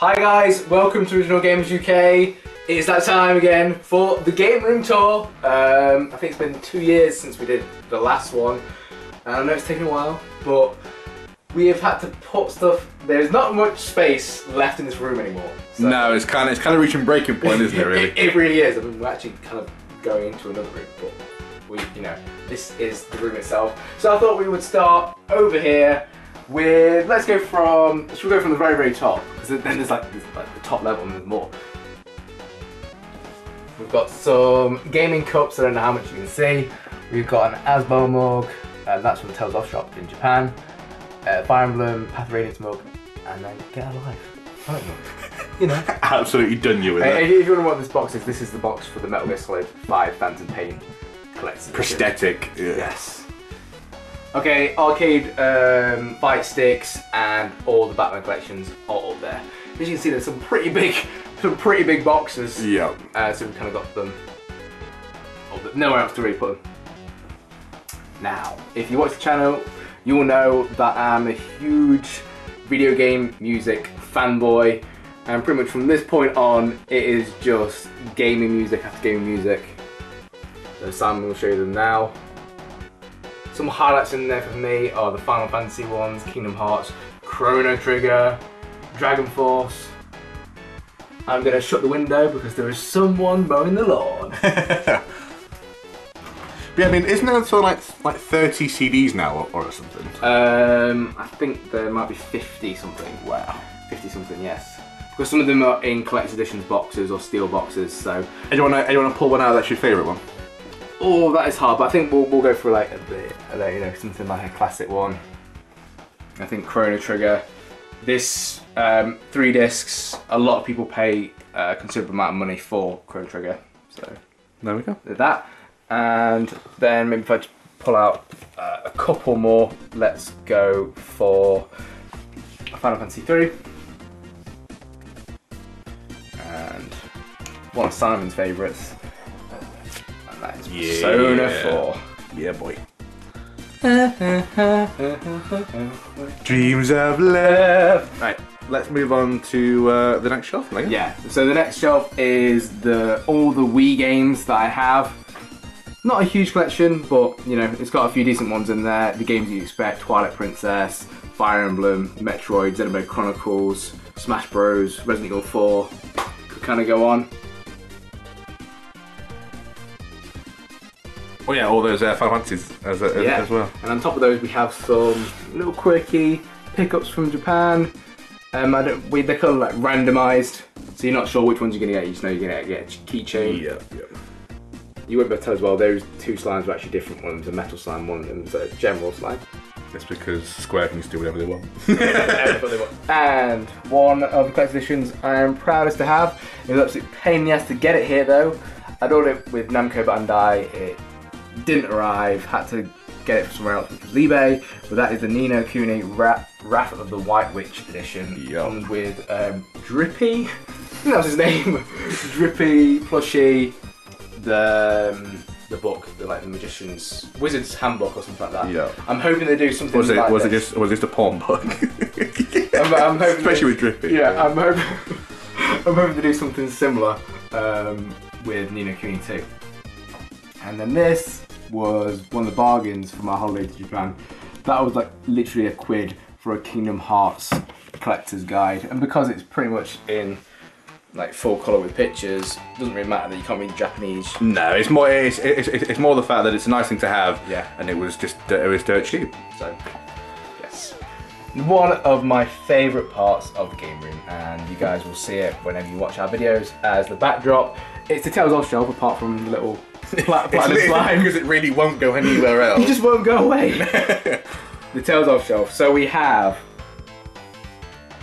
Hi guys, welcome to Original Gamers UK. It's that time again for the Game Room Tour. Um, I think it's been two years since we did the last one. And I know it's taken a while, but we have had to put stuff. There's not much space left in this room anymore. So No, it's kind of it's kind of reaching breaking point, isn't it? Really? it, it really is. I mean, we're actually kind of going into another room, but we, you know, this is the room itself. So I thought we would start over here with. Let's go from. Should we go from the very, very top? Because then there's like, there's like the top level and there's more. We've got some gaming cups. I don't know how much you can see. We've got an Asbel mug, and that's from the Tales of shop in Japan. Uh, Fire Emblem, Path of Radiance mug, and then get a life. I don't know. You know. Absolutely done you with Hey, it. If you want to know what this box is, this is the box for the Metal Gear Solid 5 Phantom Pain collector's edition. Prosthetic. Yes. Okay, arcade um, fight sticks and all the Batman collections are up there. As you can see, there's some pretty big, some pretty big boxes. Yeah. Uh, so we've kind of got them. Oh, but nowhere else to really put them. Now, if you watch the channel, you will know that I'm a huge video game music fanboy, and pretty much from this point on, it is just gaming music after gaming music. So Simon will show you them now. Some highlights in there for me are the Final Fantasy ones, Kingdom Hearts, Chrono Trigger, Dragon Force. I'm gonna shut the window because there is someone mowing the lawn. But yeah, I mean, isn't there sort of like like 30 CDs now or, or something? Um, I think there might be 50 something. Wow. 50 something, yes. Because some of them are in collector's editions boxes or steel boxes, so. Anyone anyone pull one out that's your favourite one? Oh, that is hard, but I think we'll, we'll go for like a bit, like, you know, something like a classic one. I think Chrono Trigger. This um, three discs, a lot of people pay a considerable amount of money for Chrono Trigger, so There we go. did that. And then maybe if I just pull out uh, a couple more, let's go for Final Fantasy 3. And one of Simon's favourites. And that is Yeah. Persona 4. Yeah, boy. Dreams of love. Right, let's move on to uh, the next shelf. Megan. Yeah, so the next shelf is the all the Wii games that I have. Not a huge collection, but you know, it's got a few decent ones in there. The games you expect, Twilight Princess, Fire Emblem, Metroid, Xenoblade Chronicles, Smash Bros, Resident Evil 4. Could kind of go on. Oh yeah, all those uh, Final Fantasies as, as, Yeah. as well. And on top of those, we have some little quirky pickups from Japan. Um, I don't, we, they're kind of like randomized, so you're not sure which ones you're gonna get. You just know you're gonna get a keychain. Yeah, yeah. You won't be able to tell as well. Those two slimes were actually different. One of them's a metal slime, one of them's a general slime. That's because Square can just do whatever they want. and one of the collector's editions I am proudest to have. It was an absolute pain in the ass to get it here though. I'd ordered it with Namco Bandai. It didn't arrive. Had to get it from somewhere else, which was eBay. But that is the Ni no Kuni Ra- Wrath of the White Witch edition. Yup. Comes with um, Drippy. I think that was his name. Drippy, plushie, the um, the book, the like the magician's wizard's handbook or something like that. Yeah. I'm hoping they do something Was it like was it just was it just a porn book? I'm, I'm hoping Especially they- with Drippy. Yeah, I'm hoping, I'm hoping to do something similar um, with Ni no Kuni 2. And then this was one of the bargains for my holiday to Japan. That was like literally a quid for a Kingdom Hearts collector's guide. And because it's pretty much in like full colour with pictures, doesn't really matter that you can't read Japanese. No, it's more it's, it's, it's more the fact that it's a nice thing to have. Yeah. And it was just uh, it was dirt cheap. So, yes. One of my favourite parts of the game room, and you guys will see it whenever you watch our videos as the backdrop. It's the Tales of shelf, apart from the little pla- platinum slime. because it really won't go anywhere else. He just won't go away. the Tales of shelf. So we have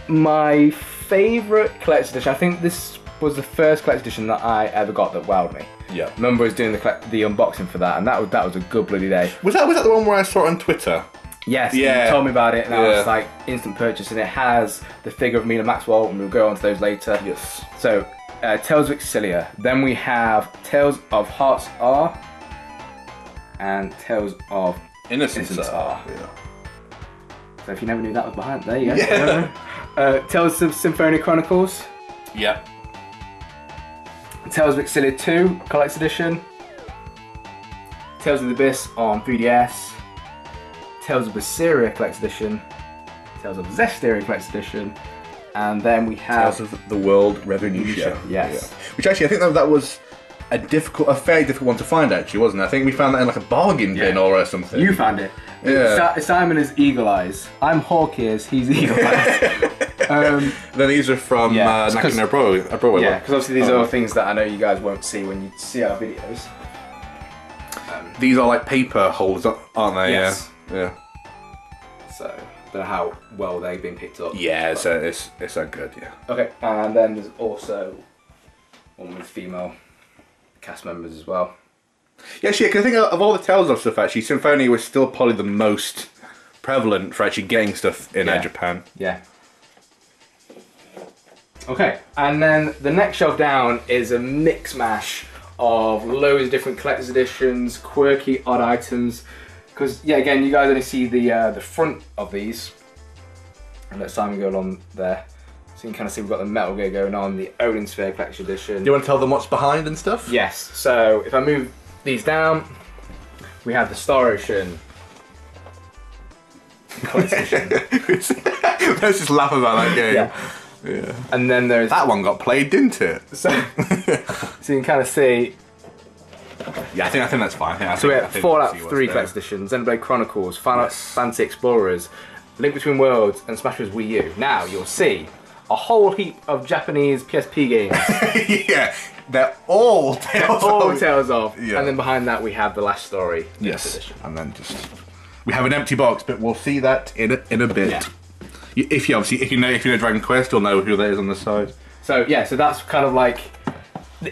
my favourite collector's edition. I think this was the first collector's edition that I ever got that wowed me. Yeah. remember I was doing the collect- the unboxing for that, and that was that was a good bloody day. Was that was that the one where I saw it on Twitter? Yes, Yeah. you told me about it, and I was like instant purchase, and it has the figure of Milla Maxwell, and we'll go on to those later. Yes. So, uh, Tales of Xillia. Then we have Tales of Hearts R, and Tales of Innocence, Innocence are. are. So if you never knew that was behind, there you go. Yeah. uh, Tales of Symphonia Chronicles, Yeah. Tales of Xillia 2 Collector's Edition, Tales of the Abyss on 3DS, Tales of Berseria Collector's Edition, Tales of Zestiria Collector's Edition, and then we have Tales of the World Revolution. Yes. Yeah. Which actually, I think that, that was a difficult, a fairly difficult one to find. Actually, wasn't it? I think we found that in like a bargain bin Yeah. or something. You found it. Yeah. Si- Simon is Eagle Eyes. I'm Hawk Ears. He's Eagle Eyes. um, Then these are from Yeah, uh, Nakano Bro. uh, Broadway yeah, because obviously these Oh. are all things that I know you guys won't see when you see our videos. These are like paper holders, aren't they? Yes. Yeah. Yeah. So don't how well they've been picked up. Yeah, it's, uh, it's it's so good. Yeah. Okay, and then there's also one with female cast members as well. Yeah, actually, 'cause I think of all the Tales of stuff, actually, Symphonia was still probably the most prevalent for actually getting stuff in uh, Yeah. Japan. Yeah. Okay, and then the next shelf down is a mix mash of loads of different collector's editions, quirky odd items. Because yeah, again, you guys only see the uh, the front of these. And let Simon go along there, so you can kind of see we've got the Metal Gear going on, the Odin Sphere collection edition. Do you want to tell them what's behind and stuff? Yes. So if I move these down, we have the Star Ocean. Let's just laugh about that game. yeah. Yeah. And then there's That one got played, didn't it? so, so you can kind of see. Yeah, I think I think that's fine. Think, So we have Fallout see what's 3 there. collector's edition, Xenoblade Chronicles, Final Yes. Fantasy Explorers, Link Between Worlds, and Smash Bros. Wii U. Now you'll see a whole heap of Japanese PSP games, yeah, they're all Tales all of- tales of, Yeah. and then behind that we have the last story. Yes, edition. and then just we have an empty box, but we'll see that in a, in a bit. Yeah. If you obviously if you know if you know Dragon Quest, you'll know who that is on the side. So yeah, so that's kind of like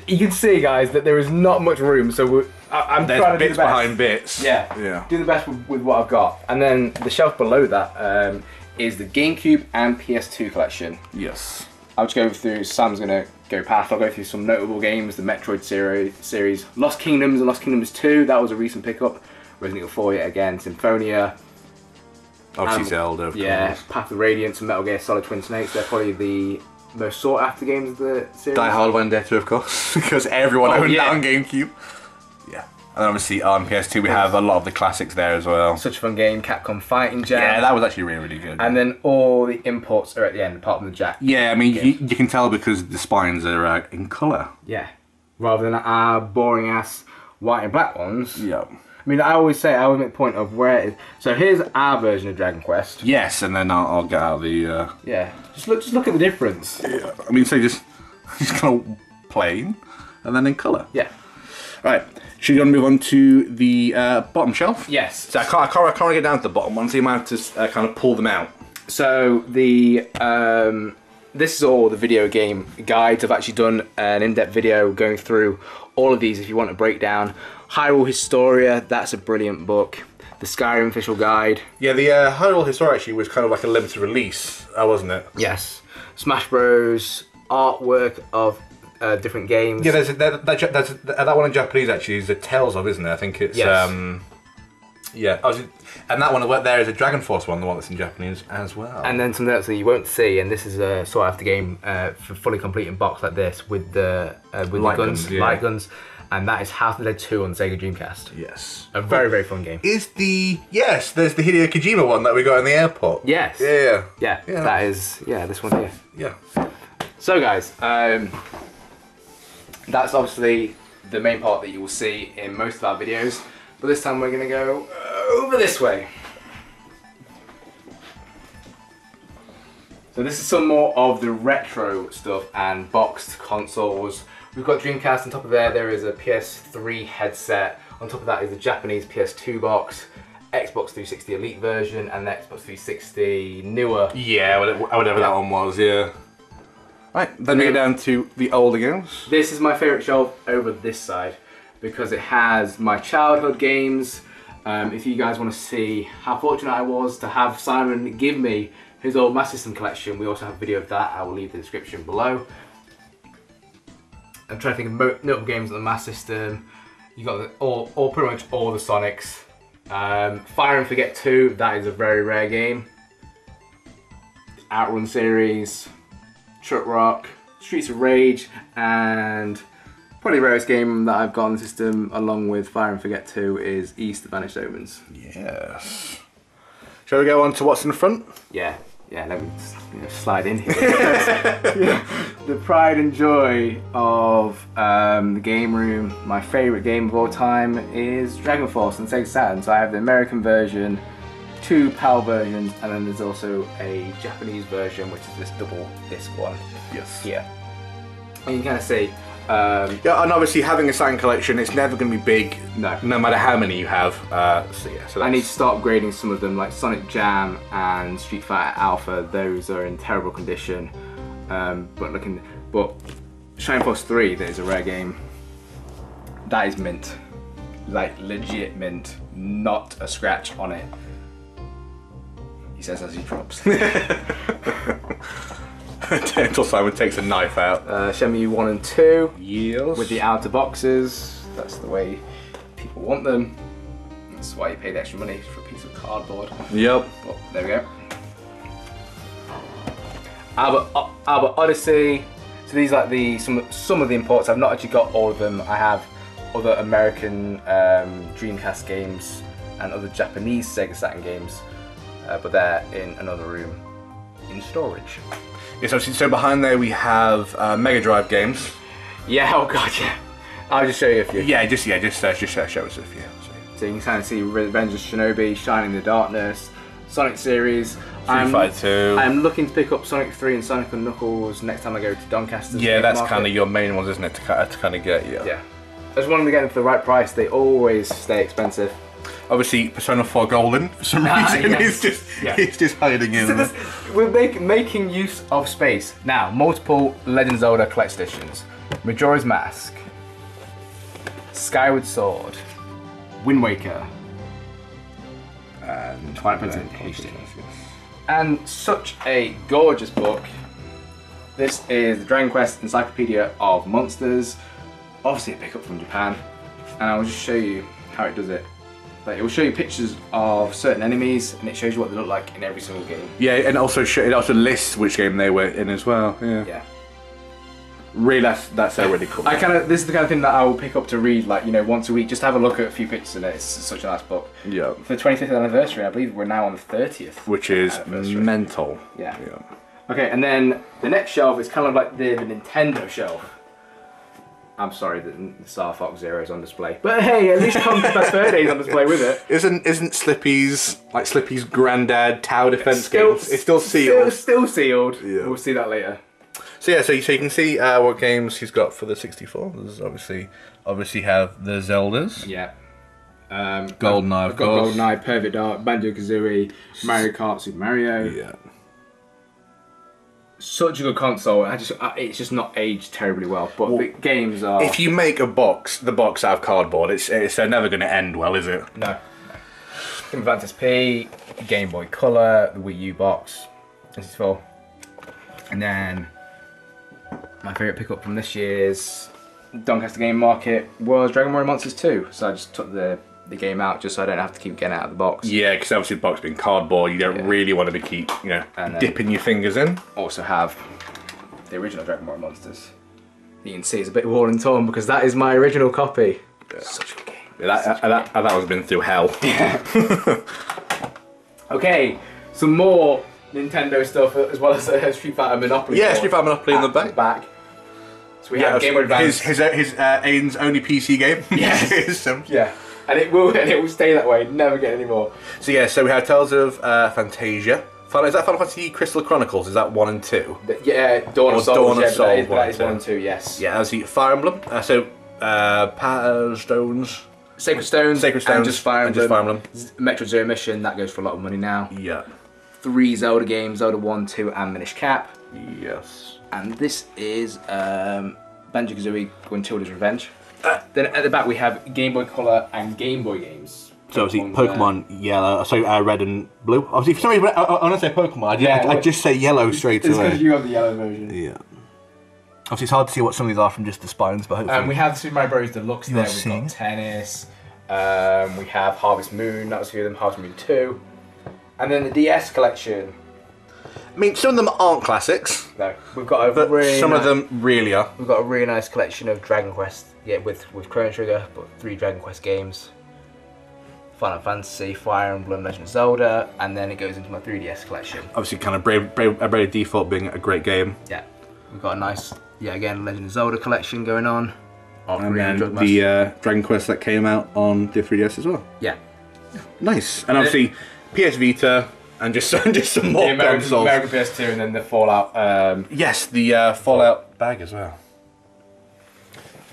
you can see, guys, that there is not much room. So we're, I, I'm There's trying to do the best. behind bits. Yeah. yeah. Do the best with, with what I've got. And then the shelf below that um, is the GameCube and PS2 collection. Yes. I'll just go through, Sam's gonna go past, I'll go through some notable games, the Metroid seri- series, Lost Kingdoms and Lost Kingdoms 2, that was a recent pickup. Resident Evil 4 yet again, Symphonia, Obviously Um, Zelda. Of yeah, course. Path of Radiance and Metal Gear Solid Twin Snakes, they're probably the most sought after games of the series. Die Hard Vendetta, of course, because everyone Oh, owned yeah. that on GameCube. Yeah. And obviously on PS2 we have a lot of the classics there as well. Such a fun game, Capcom Fighting Jam. Yeah, that was actually really, really good. and then all the imports are at the end, apart from the Jack. yeah, I mean, you, you can tell because the spines are uh, in colour. Yeah. Rather than our boring ass white and black ones. Yeah. I mean, I always say, I always make point of where it is. So here's our version of Dragon Quest. Yes, and then I'll, I'll get out the. Uh, Yeah. Just look, just look at the difference. yeah. I mean, so just just kind of plain, and then in colour. Yeah. Right. Should we move on to the uh, bottom shelf? Yes. So I can't, I can't, I can't get down to the bottom one, so you might have to uh, kind of pull them out. So the um, this is all the video game guides. I've actually done an in-depth video going through all of these. If you want a breakdown, Hyrule Historia. That's a brilliant book. The Skyrim official guide. Yeah, the uh, Hyrule Historia actually was kind of like a limited release, uh, wasn't it? Yes. Smash Bros. Artwork of uh, different games. Yeah, there's a, that, that, that's, that one in Japanese actually is the Tales of, isn't it? I think it's. Yes. Um, yeah, was, and that one there is a Dragon Force one, the one that's in Japanese as well. And then something else that you won't see, and this is a sought after game uh, for fully completing box like this with the uh, with Light the guns, guns, yeah. light guns, and that is Half Dead 2 on Sega Dreamcast. yes, A very very fun game. is the yes, there's the Hideo Kojima one that we got in the airport. Yes. Yeah, yeah, Yeah, Yeah. that is yeah this one here. yeah. So guys, um, that's obviously the main part that you will see in most of our videos, but this time we're gonna go over this way. So this is some more of the retro stuff and boxed consoles. We've got Dreamcast on top of there, there is a PS3 headset. On top of that is the Japanese PS2 box, Xbox 360 Elite version, and the Xbox 360 newer Yeah, whatever, whatever that one was. Yeah. Right, then we get down to the older games. This is my favourite shelf over this side because it has my childhood games. Um, if you guys want to see how fortunate I was to have Simon give me his old Master System collection, we also have a video of that. I will leave the description below. I'm trying to think of notable games on the Master System. You got the, all, all pretty much all the Sonics. Um, Fire and Forget 2, that is a very rare game. Outrun series, Truck Rock, Streets of Rage, and probably the rarest game that I've got on the system, along with Fire and Forget 2, is Ys of Vanished Omens. Yes. Shall we go on to what's in front? Yeah, yeah, let me you know, slide in here. the pride and joy of um, the game room, my favourite game of all time, is Dragon Force on Sega Saturn. So I have the American version, two PAL versions, and then there's also a Japanese version, which is this double disc one Yes. here. And you can kind of see, um, Yeah, and obviously having a Saturn collection, it's never going to be big, No. no matter how many you have. Uh, so yeah, so I need to start upgrading some of them, like Sonic Jam and Street Fighter Alpha. Those are in terrible condition. Um, but looking, but Shining Force 3, that is a rare game. That is mint, like legit mint, not a scratch on it. He says as he drops. until Simon takes a knife out. uh, Shenmue 1 and 2 Yes. with the outer boxes. That's the way people want them. That's why you pay the extra money for a piece of cardboard. Yep. Well, there we go. Albert, O- Albert Odyssey. So these are like the some some of the imports. I've not actually got all of them. I have other American um, Dreamcast games and other Japanese Sega Saturn games, uh, but they're in another room in storage. Yeah, so, so behind there we have uh, Mega Drive games. Yeah, oh god, yeah. I'll just show you a few. Yeah, just yeah, just uh, just uh, show us a few. So. So you can kind of see Revenge of Shinobi, Shining in the Darkness, Sonic series. Street Fighter 2. I'm looking to pick up Sonic 3 and Sonic and Knuckles next time I go to Doncaster. Yeah, that's kind of your main ones, isn't it? To, to kind of get yeah. Yeah. I just wanted to get them for the right price. They always stay expensive. Obviously, Persona 4 Golden for some Ah, reason yes. is just Yeah. it's just hiding in. So this, we're make, making use of space. Now, multiple Legend of Zelda Collect Editions. Majora's Mask. Skyward Sword. Wind Waker. and Twilight Princess HD. And such a gorgeous book. This is the Dragon Quest Encyclopedia of Monsters. Obviously a pickup from Japan. And I'll just show you how it does it. Like, it will show you pictures of certain enemies and it shows you what they look like in every single game. Yeah, and also sh- it also lists which game they were in as well. Yeah. Yeah. Really, that's that's really cool. I kind of this is the kind of thing that I will pick up to read like you know once a week just have a look at a few pictures in it. It's such a nice book. yeah. For the 25th anniversary, I believe we're now on the 30th. Which is mental. Yeah. Yeah. Okay, and then the next shelf is kind of like the, the Nintendo shelf. I'm sorry that the Star Fox Zero is on display, but hey, at least Verde is on display with it. Isn't isn't Slippy's like Slippy's granddad tower defense Still- games? It's still Still, sealed. still sealed. Yeah. We'll see that later. So yeah, so you, so you can see uh, what games he's got for the 64. There's obviously obviously have the Zeldas. Yeah. Um, GoldenEye, I've of got course. GoldenEye, Perfect Dark, Banjo Kazooie, Mario Kart, Super Mario. Yeah. Such a good console. I just, uh, it's just not aged terribly well. But the games are. If you make a box, the box out of cardboard, it's it's never going to end well, is it? No. no. Advance SP, Game Boy Color, the Wii U box. This is full. And then my favourite pickup from this year's Doncaster Game Market was Dragon Warrior Monsters 2. So I just took the, the game out just so I don't have to keep getting out of the box. Yeah, because obviously the box being cardboard, you don't Yeah. really want to be keep you know And dipping your fingers in. Also have the original Dragon Ball Monsters. You can see it's a bit worn and torn because that is my original copy. Such a good game. That, uh, that, that one's been through hell. Yeah. Okay, some more Nintendo stuff as well as uh, Street Fighter Monopoly. Yeah, Street Fighter Monopoly in the back. back. So we have Game Boy Advance. His his uh, his uh, Aiden's only PC game. Um, Yeah, and it will and it will stay that way. Never get any more. so yeah, so we have Tales of uh, Fantasia. Final, is that Final Fantasy Crystal Chronicles? Is that one and two? But yeah, Dawn Or of Souls. Dawn yeah, Souls, is, one that and is one and two. Yes. Yeah, that's the Fire Emblem. Uh, so uh, Power Stones. Sacred Stones. Sacred Stones And just Fire and Emblem. just Fire Emblem. Metroid Zero Mission. That goes for a lot of money now. Yeah. Three Zelda games: Zelda One, Two, and Minish Cap. Yes. And this is um, Banjo Kazooie Gruntilda's Revenge. Then at the back we have Game Boy Color and Game Boy games. So obviously Pokemon, uh, Pokemon yellow, so uh, red and blue. Obviously, for some reason, I, I, I don't say Pokemon. I, Yeah, I, I well- just say yellow straight It's away. because you have the yellow version. Yeah. Obviously, it's hard to see what some of these are from just the spines, but hopefully. Um, we have Super Mario Bros. Deluxe You there. are We've seeing. got tennis. Um, we have Harvest Moon. That was a few of them. Harvest Moon Two, and then the DS collection. I mean, some of them aren't classics, No, we've got a but really some of nice- them really are. We've got a really nice collection of Dragon Quest, yeah, with with Chrono Trigger, but three Dragon Quest games. Final Fantasy, Fire Emblem, Legend of Zelda, and then it goes into my 3DS collection. Obviously, kind of Brave, Brave, Bravely Default being a great game. Yeah, we've got a nice, yeah, again, Legend of Zelda collection going on. I've And really then enjoyed the uh, Dragon Quest that came out on the 3DS as well. yeah, Nice. And obviously, PS Vita and just, just some more the American, consoles. American PS2, and then the Fallout. Um, Yes, the uh, Fallout bag as well.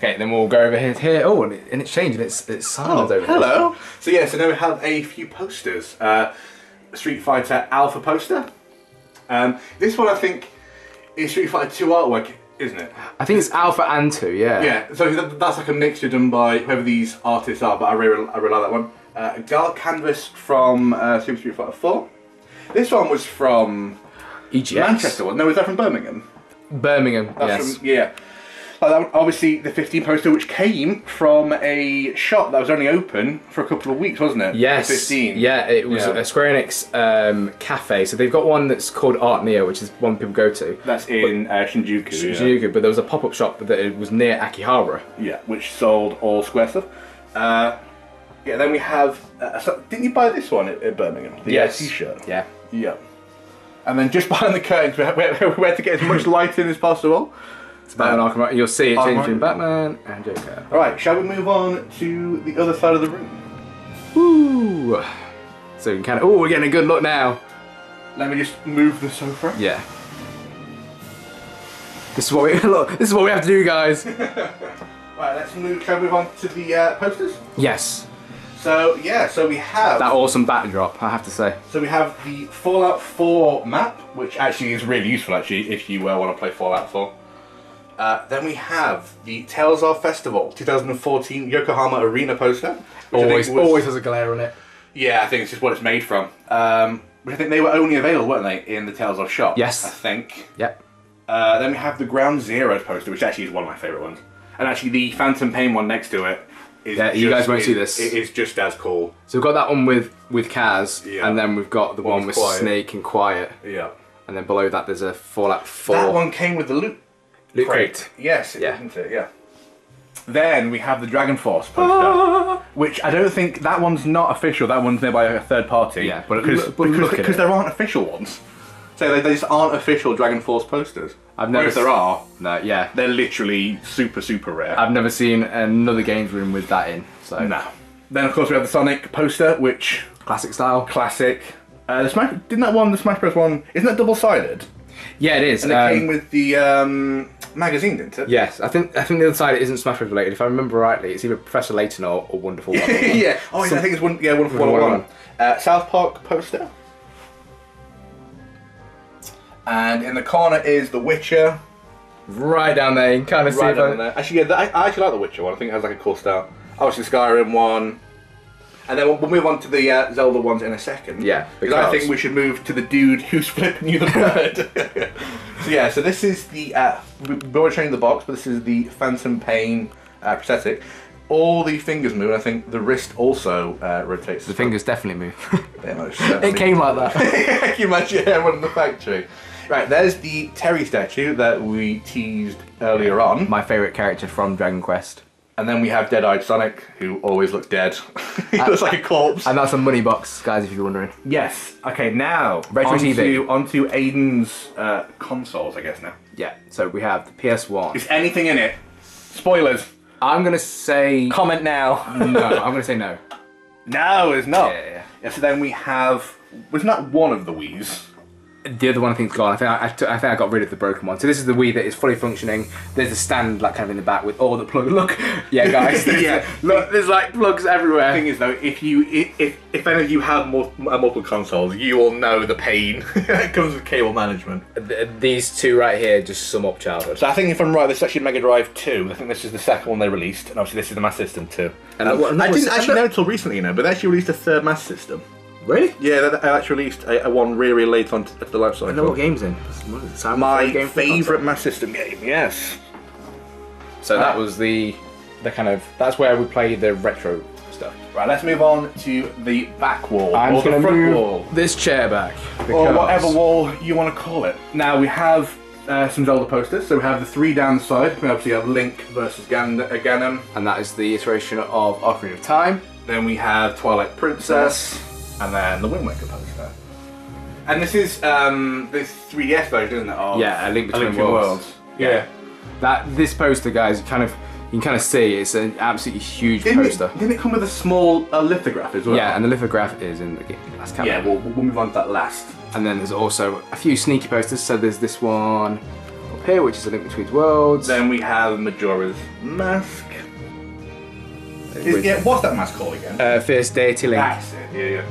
Okay, then we'll go over here. here. Oh, and, it, and it's changing. It's it's silent over here. Oh, hello. So yeah, so now we have a few posters. Uh, Street Fighter Alpha poster. Um, this one I think is Street Fighter 2 artwork, isn't it? I think it's Alpha and Two. Yeah. Yeah, so that, that's like a mixture done by whoever these artists are, but I really, I really like that one. Uh, Garlic Canvas from uh, Super Street Fighter 4. This one was from EGX. Manchester? No, was that from Birmingham? Birmingham. That's yes. from, yeah. That obviously, the 15 poster, which came from a shop that was only open for a couple of weeks, wasn't it? Yes. 15. Yeah, it was Yeah. a Square Enix um, cafe. So they've got one that's called Artnia, which is one people go to. That's in uh, Shinjuku. yeah. Shinjuku, but there was a pop-up shop that it was near Akihabara. Yeah, which sold all Square stuff. Uh, yeah, then we have. Uh, so, didn't you buy this one at, at Birmingham? The Yes. uh, T-shirt. Yeah. Yeah. And then just behind the curtains, we had- we had to get as much light in as possible. It's Batman Uh, Arkham. You'll see it Arkham change Batman and Joker. All right, shall we move on to the other side of the room? Ooh. So you can kind of. Oh, we're getting a good look now. Let me just move the sofa. Yeah. This is what we look. This is what we have to do, guys. Right, let's move. Shall we move on to the uh, posters? yes. So yeah, so we have That awesome backdrop, I have to say. so we have the Fallout 4 map, which actually is really useful actually if you uh, want to play Fallout 4. Uh, then we have the Tales of Festival 2014 Yokohama Arena poster. which I think Always, was- always has a glare on it. Yeah, I think it's just what it's made from. Um, which I think they were only available, weren't they, in the Tales of shop? Yes. I think. Yep. Uh, then we have the Ground Zero poster, which actually is one of my favourite ones. And actually, the Phantom Pain one next to it is. Yeah, you guys won't see this. It is just as cool. So we've got that one with with Kaz, Yeah. and then we've got the One one, with with. Snake and Quiet, Yeah. and then below that there's a Fallout 4 That one came with the loot loot crate. crate. Yes, it Yeah. didn't it? Yeah. Then we have the Dragon Force poster, which I don't think that one's not official. That one's made by a third party. Yeah, but because but because, because there aren't official ones. So they, they just aren't official Dragon Force posters. I've never Whereas there are, No, yeah. they're literally super super rare. I've never seen another games room with that in. So no. Then of course we have the Sonic poster, which classic style. classic. Uh, the Smash didn't that one the Smash Bros one isn't that double sided? Yeah, it is. And it Um, came with the um, magazine, didn't it? yes, I think I think the other side isn't Smash Bros related. If I remember rightly, it's either Professor Layton or, or Wonderful. One. yeah. Oh, yeah, I think it's one. Yeah, one for Wonderful one. Uh, South Park poster. And in the corner is The Witcher. right down there. You can kind of see. Right if down I- there. Actually, yeah, I, I actually like The Witcher one. I think it has like a cool style. Obviously, the Skyrim one. And then we'll, we'll move on to the uh, Zelda ones in a second. Yeah, Because I think we should move to the dude who's flipping you the bird. so yeah, so this is the. Uh, we- we're showing the box, but this is the Phantom Pain uh, prosthetic. All the fingers move, and I think the wrist also uh, rotates. The fingers definitely move. Most it came like that. Can you imagine everyone in the factory? Right, there's the Terry statue that we teased earlier on. My favourite character from Dragon Quest. And then we have Dead Eyed Sonic, who always looks dead. he looks like a corpse. And that's a money box, guys, if you're wondering. yes. Okay, now Retro onto, TV. onto Aiden's uh, consoles, I guess now. Yeah, so we have the PS1. Is anything in it? Spoilers. I'm gonna say Comment now. no. I'm gonna say no. no, it's not. Yeah, yeah. Yeah, so then we have. Wasn't that one of the Wii's? The other one I think's gone. I think I, I, took- I think I got rid of the broken one. So this is the Wii that is fully functioning. There's a stand like kind of in the back with all the plugs. Look, yeah, guys. there's- Yeah. Look, there's like plugs everywhere. The thing is though, if you if if, if any of you have more, uh, multiple consoles, you will know the pain that comes with cable management. Th- These two right here just sum up childhood. So I think if I'm right, this is actually Mega Drive 2. I think this is the second one they released, and obviously this is the Master System 2. And Um, what- and I didn't actually know until recently, you know, but they actually released a third Master System. Really? Yeah, they, they actually released a, a one really, really late on to the life cycle. I know what game's in. What is My game favourite Mass System game, yes. So that Ah. was the the kind of that's where we play the retro stuff. stuff. Right, let's move on to the back wall I'm or just the gonna front move wall. this chair back. or because- whatever wall you want to call it. Now we have uh, some Zelda posters. So we have the three down the side. We obviously have Link versus Gan- uh, Ganon. And that is the iteration of Ocarina of Time. Then we have Twilight Princess, and then the Wind Waker poster. And this is um, this 3DS version, isn't it? Of Yeah, A Link Between Worlds. Yeah. That this poster, guys, kind of you can kind of see it's an absolutely huge Didn't poster. it, didn't it come with a small uh, lithograph as well? Yeah, and the lithograph is in the game. That's kind yeah. of We'll, we'll move on to that last. And then there's also a few sneaky posters. So there's this one up here, which is a link between worlds. Then we have Majora's Mask. Is, yeah, what's that mask called again? uh, Fierce Deity Link. That's it. Yeah, yeah.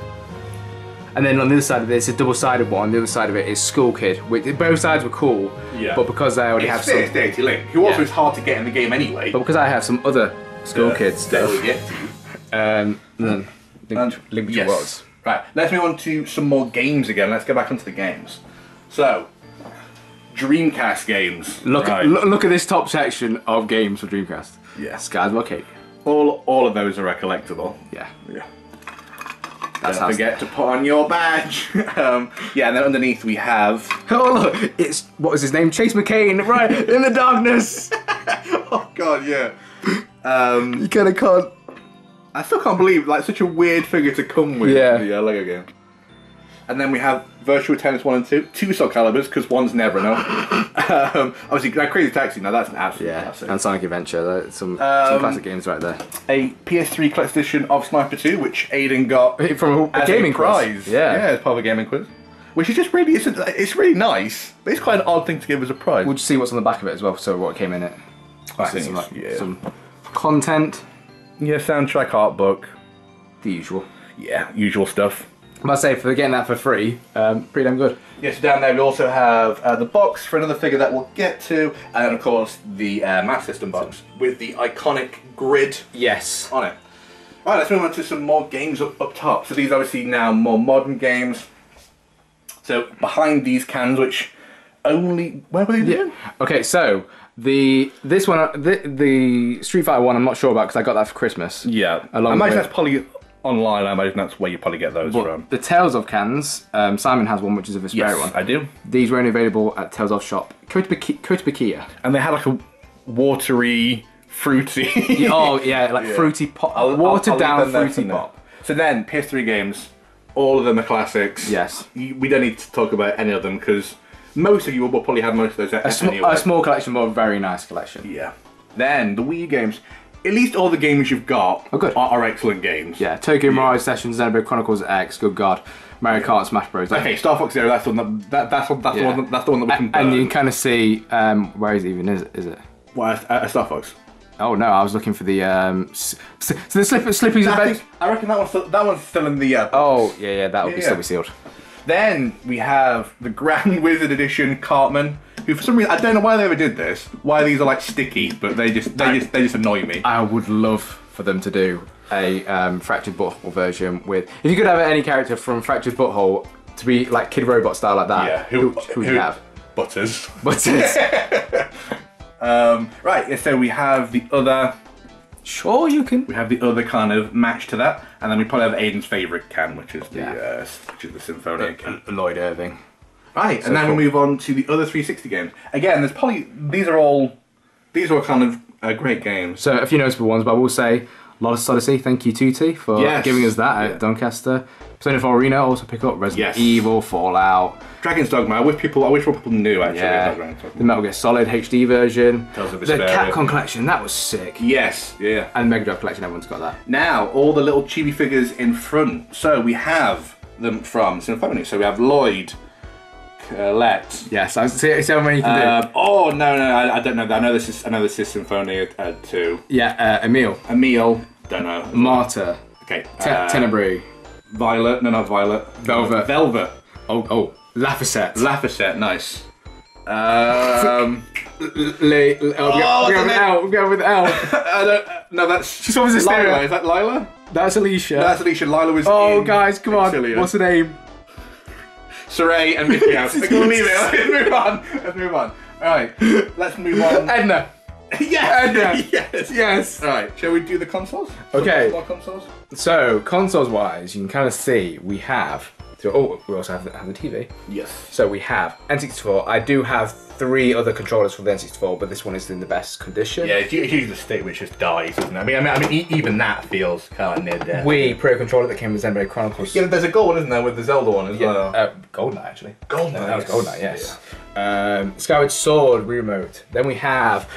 And then on the other side of this, a double-sided one. The other side of it is Skull Kid. Which both sides were cool. Yeah. But because I already have It's some, Fierce Deity Link, who also Yeah. is hard to get in the game anyway. but because I have some other Skull Uh, Kid that stuff, we'll get to. um, then link, And- link between yes. worlds. Right, let's move on to some more games again. Let's go back onto the games. So, Dreamcast games. Look, Right. look, look at this top section of games for Dreamcast. Yeah. Skies of Arcadia. all all of those are collectible. Yeah. Yeah. That's Don't forget to put on your badge. um, yeah, and then underneath we have. Oh look, it's what was his name? Chase McCain, right in the darkness. Oh God, yeah. Um, You kind of can't. I still can't believe like such a weird figure to come with Yeah. yeah, Lego game. And then we have Virtua Tennis 1 and 2, two Soul Calibers, because one's never enough. um, obviously, like Crazy Taxi, now that's an absolute Yeah, classic. and Sonic Adventure. Some, Um, some classic games right there. a PS3 collector's edition of Sniper 2, which Aiden got From a, as gaming a prize. quiz. Yeah. yeah, as part of a gaming quiz. Which is just really, it's, it's really nice, but it's quite an odd thing to give as a prize. We'll just see what's on the back of it as well. So what came in it. I So think some, like, yeah. some content, yeah, soundtrack, art book, the usual. yeah, usual stuff. I must say, for getting that for free, um, pretty damn good. Yes, down there we also have uh, the box for another figure that we'll get to, and then of course the uh, Master System box with the iconic grid Yes. on it. Right, let's move on to some more games up, up top. So these obviously now more modern games. So behind these cans, which only where were they doing? Okay, so the this one, uh, the, the Street Fighter one, I'm not sure about because I got that for Christmas. Yeah, Along I imagine with- that's probably online. I imagine that's where you probably get those But from. the Tales of cans, um, Simon has one, which is a Vesperia one. I do. These were only available at Tales of Shop. Kotobuki- Kotobukiya. And they had like a watery, fruity. oh yeah, like fruity pop, I'll- I'll- watered I'll down them there fruity for now. pop. So then, PS3 games, all of them are classics. Yes. You- We don't need to talk about any of them because most of you will probably have most of those A, sm- anyway. a small collection, but a very nice collection. yeah. Then the Wii games. At least all the games you've got Oh, good. Are, are excellent games. Yeah, Tokyo Mirage Sessions, Xenoblade Chronicles X, good god, Mario Kart, Smash Bros. Okay, Star Fox Zero. That's the one. That, that, that's one. That's Yeah. the one. That's the one that we can. and, and you can kind of see um, where is it even is is it? Why a, a Star Fox? Oh no, I was looking for the um, so the slip, Slippy's I. I reckon that one's still, that one's still in the. Uh, Oh yeah, yeah, that will be Yeah, still be sealed. Then we have the Grand Wizard Edition Cartman, who for some reason I don't know why they ever did this. Why these are like sticky, but they just they just they just annoy me. I would love for them to do a um, Fractured Butthole version with. If you could have any character from Fractured Butthole to be like Kid Robot style like that, Yeah, who, who- who, would you have? Butters. But it's, Um, right, so we have the other sure you can. we have the other kind of match to that, and then we probably have Aiden's favourite can, which is the Yeah. uh, which is the Symphonia can. Lloyd Irving. Right, and then cool. we move on to the other 360 games. Again, there's probably these are all these are all kind of uh, great games. So a few notable ones, but I will say Lost Odyssey. Thank you, Tutti, for Yes. giving us that Yeah. at Doncaster. Persona 4 Arena also pick up Resident Yes. Evil, Fallout, Dragon's Dogma. I wish people I wish more people knew actually. yeah, Dragon's Dogma. the Metal Gear Solid HD version, Tales of the Vesperia. Capcom collection. That was sick. Yes, yeah. And Mega Drive collection. Everyone's got that. Now, all the little chibi figures in front. So we have them from Symphony. So we have Lloyd, Colette. Yes, I see, see how many you can do. Um, oh no, no, I, I don't know that. I know this is I know this is Symphonia uh, two. Yeah, uh, Emil, Emil, don't know. Marta, Okay. Te- uh, Tenebrae. Violet, no, not Violet. Velvet. Velvet. Oh, oh, Laphicet. Laphicet, nice. Um, Le- Le- oh, we Oh, go, we what's go with? L. We go with L. I don't, no, that's She's always Lailah. Is that Lailah? That's Alisha. No, that's Alisha. Lailah was. oh, guys, come on. Xillia. What's her name? Saray and Mickey Mouse. Leave it. Let's move on. Let's move on. All right, let's move on. Edna. yes, Edna. yes, Yes. All right, shall we do the consoles? Okay. Consoles. So consoles wise, you can kind of see we have. Oh, we also have the, have the TV. Yes. So we have N64. I do have three other controllers for the N64, but this one is in the best condition. Yeah, it's usually the stick which just dies, isn't it? I mean, I mean, I mean e- even that feels kind of near death. Wii Pro controller that came with Xenoblade Chronicles. yeah, there's a gold one, isn't there, with the Zelda one as Yeah, well. uh, knight, actually. Goldeneye, That was yes. Knight, yes. Um, Skyward Sword remote. Then we have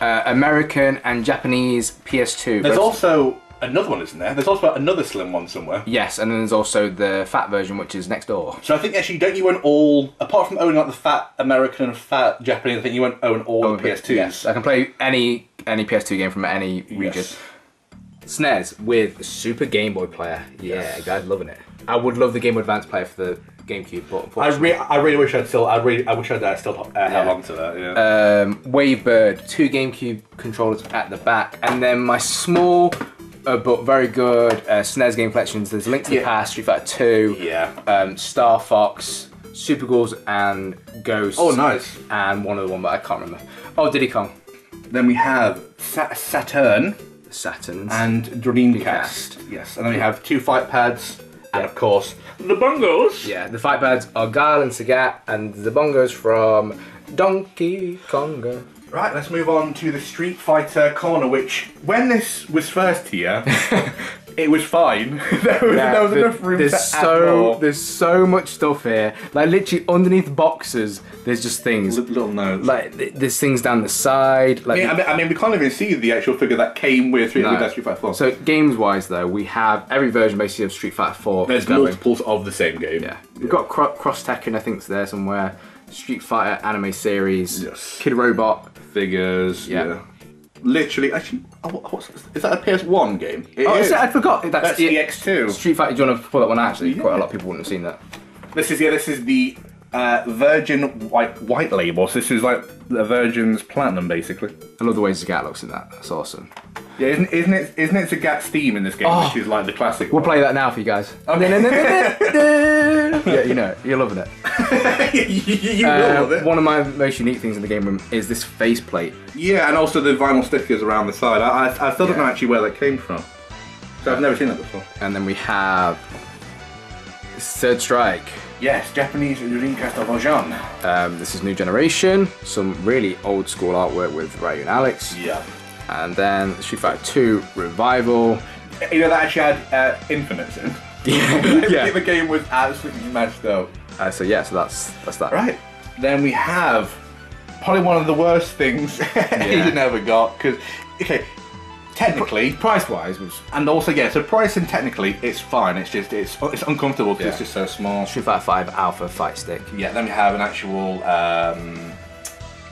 uh, American and Japanese PS2. There's also another one, isn't there? There's also another slim one somewhere. yes, and then there's also the fat version, which is next door. So I think actually, don't you own all, apart from owning like the fat American and fat Japanese, I think you own, own all the PS2s. Yes, I can play any any PS2 game from any region. Yes. SNES with Super Game Boy player. Yeah, Yes. guys, loving it. I would love the Game Boy Advance player for the GameCube, but I, unfortunately. re- I really wish I'd still, I really, I wish I'd uh, still uh, Yeah. held on to that. Yeah. um, Wavebird, two GameCube controllers at the back, and then my small uh, but very good uh, SNES game collections. There's Link to the Yeah. Past, Street Fighter 2, yeah. um, Star Fox, Super Ghouls, and Ghosts. Oh, nice. And one other one, but I can't remember. Oh, Diddy Kong. Then we have Sa- Saturn Saturns. and Dreamcast. Yes, and then we have two fight pads, and of course the bongos. yeah, the fight pads are Guile and Sagat, and the bongos from Donkey Konga. Right, let's move on to the Street Fighter corner, which when this was first here, it was fine. there was, there was there- enough room there's to so add more. there's so much stuff here. Like literally underneath boxes, there's just things. little notes. Like th- there's things down the side. Like I mean, I, mean, I mean, we can't even see the actual figure that came with, No. with Street Fighter 4. so games wise though, we have every version basically of Street Fighter 4. there's going. multiples of the same game. Yeah, we've got Cro- Cross Tekken. I think it's there somewhere. Street Fighter anime series. Yes. Kid Robot. figures. Yeah. Yeah. Literally, actually, oh, what's, is that a PS1 game? It Oh, is. it? I forgot. That's, That's the the X2. Street Fighter. Do you want to pull that one out? Actually, Yeah. quite a lot of people wouldn't have seen that. This is yeah. This is the uh, Virgin white white label. So this is like the Virgin's platinum, basically. I love the way Sagat looks in that. That's awesome. Yeah, isn't, isn't it? Isn't it Sagat Steam in this game, Oh. which is like the classic? We'll one? play that now for you guys. yeah, you know, you're loving it. you, you will Uh, love it. one of my most unique things in the game room is this faceplate. Yeah, and also the vinyl stickers around the side. I, I, I still don't know actually where that came from. So I've never seen that before. And then we have Third Strike. Yes, Japanese of Ojan. Um, this is New Generation. Some really old school artwork with Ryu and Alex. Yeah. And then Street Fighter 2 Revival. You know that actually had uh, infinites in. yeah. the game was absolutely smashed up. Uh, so yeah, so that's that's that. Right. Then we have probably one of the worst things Aiden ever got because okay, technically Price wise was and also yeah, so pricing technically it's fine. It's just it's it's uncomfortable because Yeah. it's just so small. Street Fighter 5 Alpha Fight Stick. Yeah. Then we have an actual um,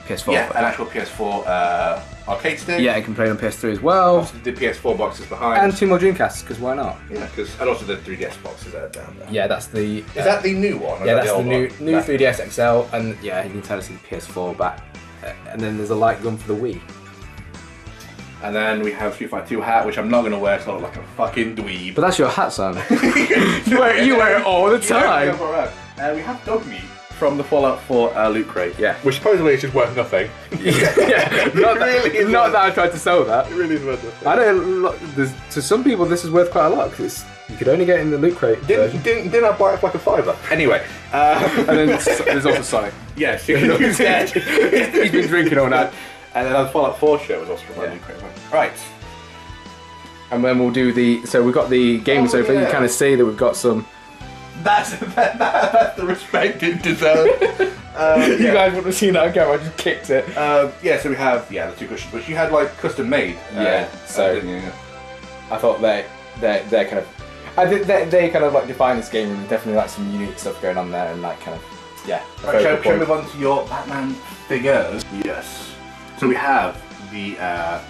PS4. yeah an actual PS4 uh, arcade stick. Yeah, it can play on PS3 as well. The PS4 boxes behind. And two more Dreamcasts, because why not? yeah, because and also the 3DS boxes that are down there. Yeah, that's the. Is that the new one? Yeah, that's the old new one? new 3DS XL, and yeah, you can tell it's the PS4 back. And then there's a light gun for the Wii. And then we have Street Fighter 2 hat, which I'm not gonna wear, so I look like a fucking dweeb. But that's your hat, son. you, wear, you wear it all the time. Uh, we have dog meat from the Fallout 4 uh, loot crate. Yeah. Which supposedly is just worth nothing. yeah, not, that, really is not worth that I tried to sell that. It really is worth nothing. I know lo- there's, to some people this is worth quite a lot because you could only get it in the loot crate Didn't, version. didn't, didn't I buy it for like a fiver? Anyway, uh, And then s- there's also Sonic. yes, he's dead. He's been drinking all night. And then the Fallout 4 shirt was also from Yeah. that loot. Right. And then we'll do the. So we've got the game Oh, sofa. You yeah. kind of see that we've got some. That's, that, that, that's the respect it deserves. uh, You guys wouldn't have seen that on camera. I just kicked it. Uh, yeah, so we have yeah the two cushions, which you had like custom made. uh, Yeah, so- didn't you? I thought they they they kind of. I think they, they kind of like define this game. and Definitely like some unique stuff going on there, and like kind of yeah. a Right, shall, shall we move on to your Batman figures? Yes. So we have the uh,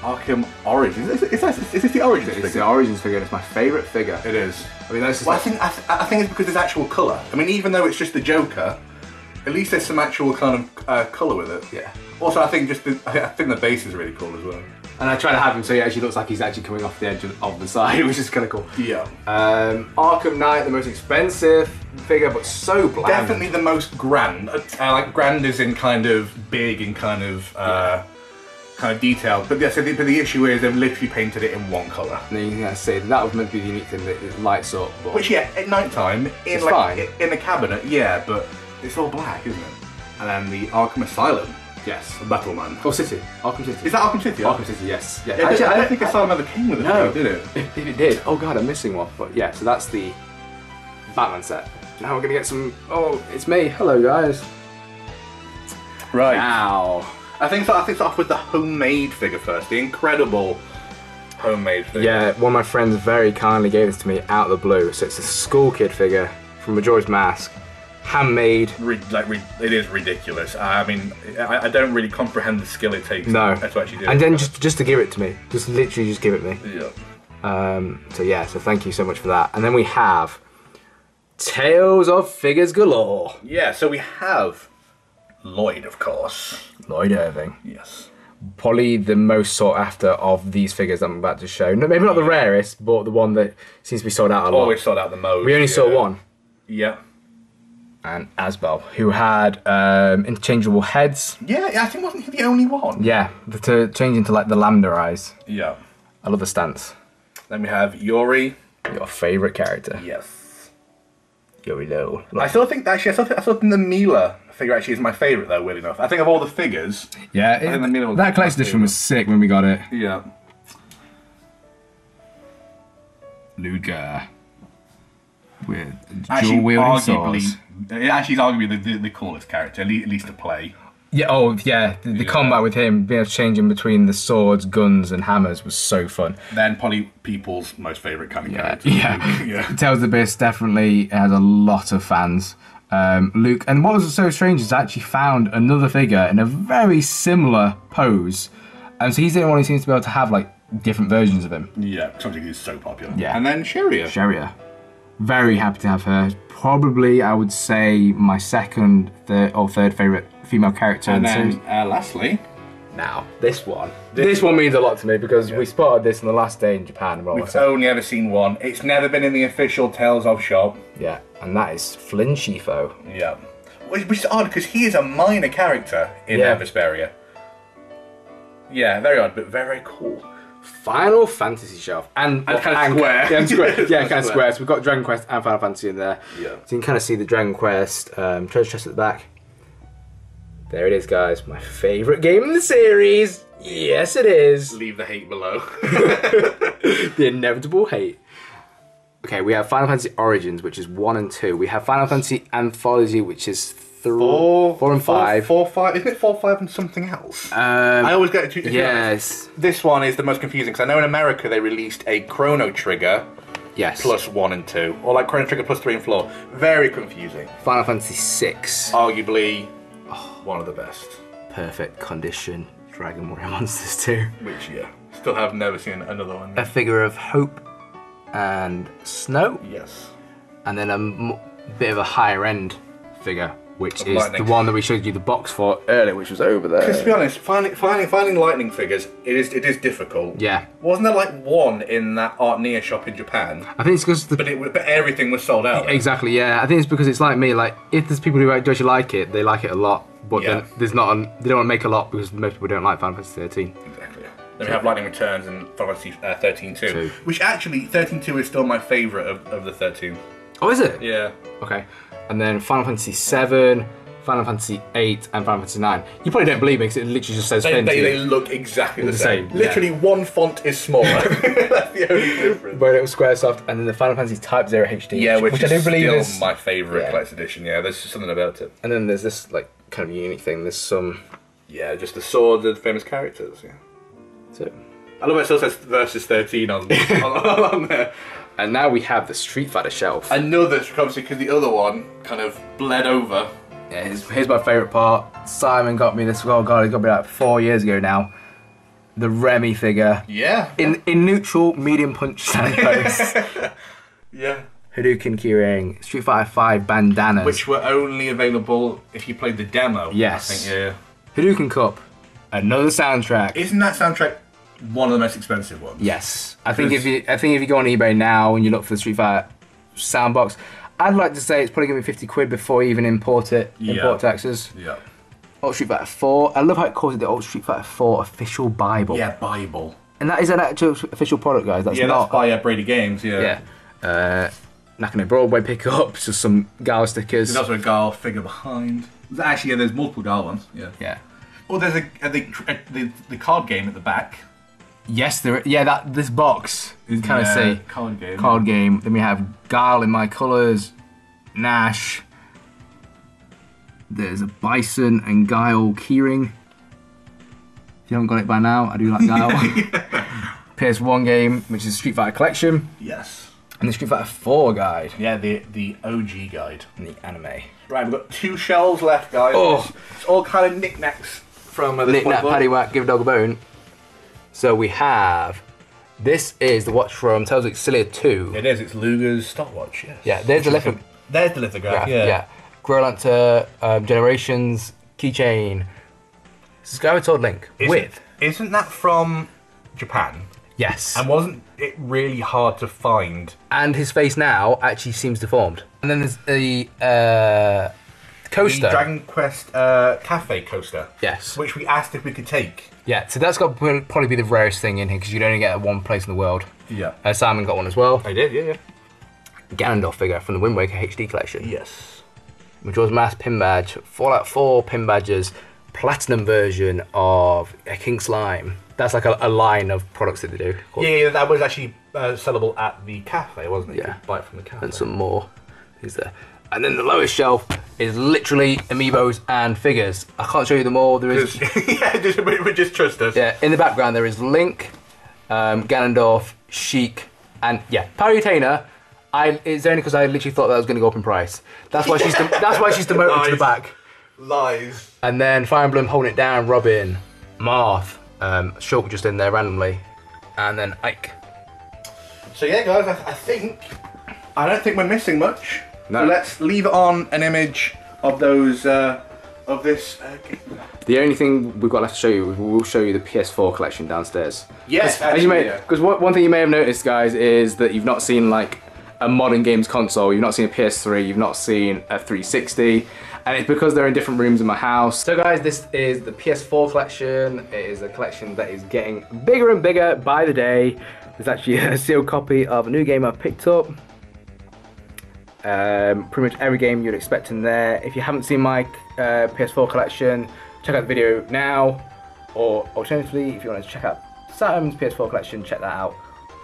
Arkham Origins. Is, is, is this the Origins It's figure? the Origins figure. It's my favourite figure. It is. I mean, that's Well, I think I, th- I think it's because there's actual colour. I mean, even though it's just the Joker, at least there's some actual kind of uh, colour with it. yeah. Also, I think just the, I think the base is really cool as well. And I try to have him so he actually looks like he's actually coming off the edge of, of the side, which is kind of cool. Yeah. Um, Arkham Knight, the most expensive figure, but so bland. Definitely the most grand. Uh, like grand is in kind of big and kind of uh, kind of detailed. But, yeah, so the, but the issue is they've literally painted it in one colour. And then you can say that was meant to be the unique thing that it lights up. But Which yeah, at night time in It's like fine. in the cabinet, yeah, but it's all black, isn't it? And then the Arkham Asylum, yes. Battleman. Or oh, City. Arkham City. Is that Arkham City? Arkham City? Yes. Yeah. Yeah, I don't think Asylum ever came with a No. did it? If, it did, oh god, I'm missing one. But yeah, so that's the Batman set. Now we're gonna get some. Oh, it's me. Hello, guys. Right. Now, I think. I think off with the homemade figure first. The incredible homemade figure. yeah, one of my friends very kindly gave this to me out of the blue. So it's a school kid figure from Majora's Mask, handmade. Re- like re- it is ridiculous. I mean, I, I don't really comprehend the skill it takes. No, to, to actually do. and then just just to give it to me, just literally just give it me. yeah. Um, so yeah, so thank you so much for that. And then we have Tales of Figures Galore. Yeah. So we have Lloyd, of course. Lloyd Irving. Yes. probably the most sought after of these figures I'm about to show. No, maybe not the rarest, but the one that seems to be sold out a lot. Always sold out the most. we only yeah. saw one, Yeah. And Asbel, who had um, interchangeable heads. Yeah, I think wasn't he the only one? Yeah, the- to change into like the lambda eyes. Yeah. I love the stance. Then we have Yuri. Your favorite character, Yes. Yuri Lowell. I still think actually I still think, I still think the Milla figure actually is my favourite though. Weirdly enough, I think of all the figures. Yeah, think the was that collection edition was sick when we got it. Yeah. Ludger with dual wielding swords. It actually is arguably the, the, the coolest character, at le- at least to play. Yeah, oh yeah, the, the Yeah. combat with him, being able to change in between the swords, guns, and hammers was so fun. Then probably people's most favourite kind of Yeah, character. yeah. yeah. Tales of the Abyss definitely has a lot of fans. Um, Luke, and what was so strange is I actually found another figure in a very similar pose, and so he's the only one who seems to be able to have like different versions of him. Yeah, something is so popular. Yeah. And then Cheria. Cheria, very happy to have her. Probably, I would say my second, third, or third favorite female character in and the series. then uh, lastly, Now, this one, this one means a lot to me because we spotted this on the last day in Japan. Well, we've only ever seen one. It's never been in the official Tales of shop. yeah, and that is Flynn Scifo. Yeah. Which, which is odd because he is a minor character in Yeah. yeah. Vesperia. Yeah, very odd, but very cool. Final Fantasy shelf and And kind of square. Yeah, square. Yeah, kind of square. So we've got Dragon Quest and Final Fantasy in there. Yeah. So you can kind of see the Dragon Quest um, treasure chest at the back. There it is, guys. My favorite game in the series. Yes, it is. Leave the hate below. the inevitable hate. Okay, we have Final Fantasy Origins, which is one and two. We have Final Fantasy Anthology, which is three, four and five. Four, five. Isn't it four, five, and something else? Um, I always get it. to- yes, This one is the most confusing because I know in America they released a Chrono Trigger yes. plus one and two, or like Chrono Trigger plus three and four. Very confusing. Final Fantasy Six. Arguably one of the best. Perfect condition. Dragon Warrior Monsters 2. Which yeah, still have never seen another one. a figure of Hope and Snow, yes. and then a m- bit of a higher end figure, which is Lightning. the one that we showed you the box for earlier, which was over there. Because to be honest, finding, finding finding lightning figures it is it is difficult. Yeah, Wasn't there like one in that Artnia shop in Japan? I think it's because the But it but everything was sold out. exactly yeah. I think it's because it's like me. Like if there's people who actually like it, they like it a lot, but Yeah. then there's not. An, they don't want to make a lot because most people don't like Final Fantasy 13. Exactly. Then we have Lightning Returns and Final Fantasy uh, 13 2. Two. Which actually, 13 2 is still my favourite of, of the 13. Oh, is it? Yeah. Okay. And then Final Fantasy 7, Final Fantasy 8, and Final Fantasy 9. You probably don't believe me because it literally just says They, Fenty. they, they look exactly the, The same. same, yeah. Literally, one font is smaller. That's the only difference. But it was Squaresoft, and then the Final Fantasy Type Zero HD. Yeah, which, I is do believe still is. my favourite Yeah. collector's edition. Yeah, there's just something about it. And then there's this like kind of unique thing. There's some. Yeah, just the swords and famous characters. Yeah. So. I love it still says versus 13 on, on, on there. And now we have the Street Fighter shelf. Another, obviously, because the other one kind of bled over. Yeah, here's, here's my favourite part. Simon got me this. Oh god, it got me like four years ago now. The Remy figure Yeah. in in neutral medium punch stand. Yeah. Hadouken keyring, Street Fighter Five bandanas, Which were only available if you played the demo. Yes. I think, yeah. Hadouken Cup, another soundtrack. Isn't that soundtrack one of the most expensive ones? Yes, I think if you I think if you go on eBay now and you look for the Street Fighter soundbox, I'd like to say it's probably gonna be fifty quid before you even import it, Yeah. import taxes. Yeah. Ultra Street Fighter 4. I love how it calls it the Ultra Street Fighter 4 official Bible. Yeah, Bible. And that is an actual official product, guys. That's Yeah, not. that's by uh, Brady Games. Yeah. yeah. Uh, Nakano Broadway pickups, just some Gal stickers. There's also a Gal figure behind. Actually, yeah, there's multiple Gal ones. Yeah. Yeah. Oh, there's a, a, the, a the the card game at the back. Yes, there. Yeah, that this box is kind of Yeah, say card game. card game. Then we have Guile in my colours, Nash. There's a Bison and Guile keyring. If you haven't got it by now, I do like Guile. PS1 game, which is Street Fighter Collection, Yes. and the Street Fighter 4 guide Yeah, the the OG guide. and the anime. Right, we've got two shells left, guys. Oh. It's all kind of knickknacks from uh, this Nat. Paddywhack, give a dog a bone. So we have. This is the watch from Tales of Xillia 2. It is. It's Ludger's stopwatch. Yes. Yeah, there's the is There's the lithograph. yeah. Yeah. Growlanta um, Generations keychain. Skyward Link Isn't- with. Isn't that from Japan? Yes. And wasn't it really hard to find? and his face now actually seems deformed. And then there's the uh, coaster. The Dragon Quest uh, Cafe coaster. Yes. Which we asked if we could take. Yeah, so that's got probably be the rarest thing in here because you'd only get it at one place in the world. Yeah. Uh, Simon got one as well. I did. Yeah. yeah. Ganondorf figure from the Wind Waker HD collection. Yes. Majora's Mask pin badge, Fallout 4 pin badges, platinum version of a King Slime. That's like a, a line of products that they do. Yeah, yeah, that was actually uh, sellable at the cafe, wasn't it? Yeah. Buy it from the cafe. And some more is there. And then the lowest shelf is literally amiibos and figures. I can't show you them all. There is yeah, just, just trust us. yeah, in the background there is Link, um, Ganondorf, Sheik, and yeah, Palutena. I it's only because I literally thought that was going to go up in price. That's why she's de- that's why she's demoted to the back. Lies. And then Fire Emblem holding it down, Robin, Marth, um, Shulk just in there randomly, and then Ike. So yeah, guys, I, I think I don't think we're missing much. No. So let's leave on an image of those uh, of this. Uh, The only thing we've got left to show you, we will show you the PS4 collection downstairs. Yes, as you may, actually, yeah. because one, thing you may have noticed, guys, is that you've not seen like a modern games console. You've not seen a PS3. You've not seen a 360, and it's because they're in different rooms in my house. So, guys, this is the PS4 collection. It is a collection that is getting bigger and bigger by the day. There's actually a sealed copy of a new game I've picked up. Um, pretty much every game you'd expect in there. If you haven't seen my uh, PS4 collection, check out the video now. Or alternatively, if you want to check out Saturn's PS4 collection, check that out.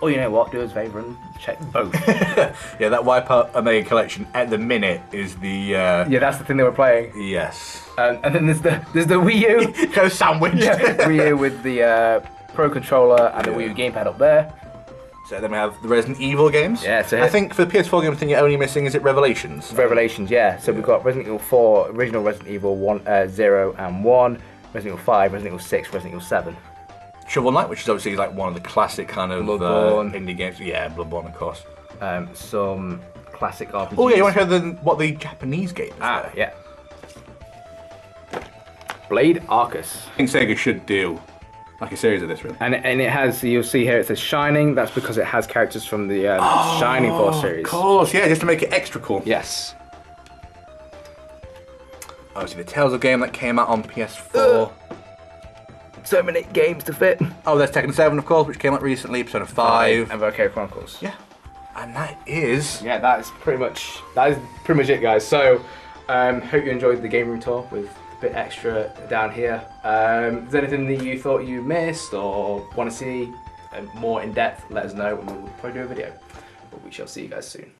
Or you know what, do us a favour and check both. yeah, that Wipeout Omega collection at the minute is the. Uh, yeah, that's the thing they were playing. Yes. Um, and then there's the there's the Wii U. Go sandwich. Wii U with the uh, Pro controller and the Wii U gamepad up there. So then we have the Resident Evil games. Yeah, so I think for the PS4 game, thing you're only missing is it Revelations. Revelations, yeah. So we've got Resident Evil 4, original Resident Evil 1, uh, 0 and 1, Resident Evil 5, Resident Evil 6, Resident Evil 7. Shovel Knight, which is obviously like one of the classic kind of uh, Bloodborne. indie games. Yeah, Bloodborne, of course. Um, some classic RPGs. Oh yeah, you want to hear the, what the Japanese game is? Ah, there? yeah. Blade Arcus. I think Sega should do like a series of this, really. And, and it has, you'll see here, it says Shining. That's because it has characters from the um, Shining Force series. Of course, yeah, just to make it extra cool. Yes. Obviously, the Tales of game that came out on PS4. So many games to fit. Oh, there's Tekken 7, of course, which came out recently, Persona 5. And Valkyria Chronicles. Yeah. And that is. yeah, that is pretty much that is pretty much it, guys. So, um, hope you enjoyed the game room tour with a bit extra down here. Um, is there anything that you thought you missed or want to see uh, more in depth? Let us know, and we'll probably do a video. But we shall see you guys soon.